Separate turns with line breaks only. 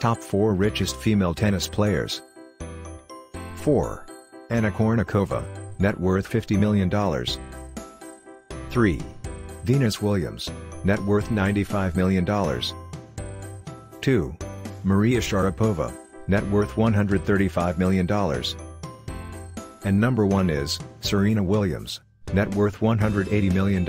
Top 4 richest female tennis players. 4. Anna Kournikova, net worth $50 million. 3. Venus Williams, net worth $95 million. 2. Maria Sharapova, net worth $135 million. And number 1 is, Serena Williams, net worth $180 million.